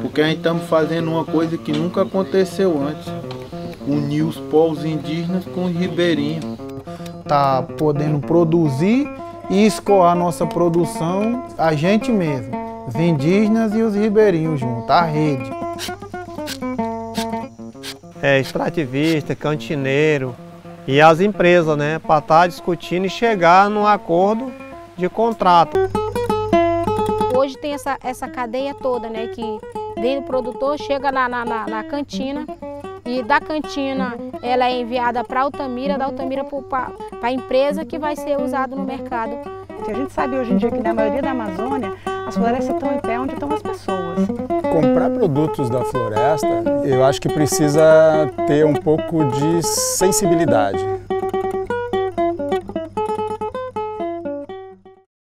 Porque a gente estamos fazendo uma coisa que nunca aconteceu antes. Unir os povos indígenas com os ribeirinhos. Tá podendo produzir e escoar nossa produção a gente mesmo. Os indígenas e os ribeirinhos juntos, a rede. É, extrativista, cantineiro e as empresas, né, para estar tá discutindo e chegar num acordo de contrato. Hoje tem essa, essa cadeia toda, né, que vem o produtor, chega na, na, na cantina e da cantina ela é enviada para Altamira, da Altamira para a empresa que vai ser usada no mercado. A gente sabe hoje em dia que na maioria da Amazônia as florestas estão em pé onde estão as pessoas. Comprar produtos da floresta, eu acho que precisa ter um pouco de sensibilidade.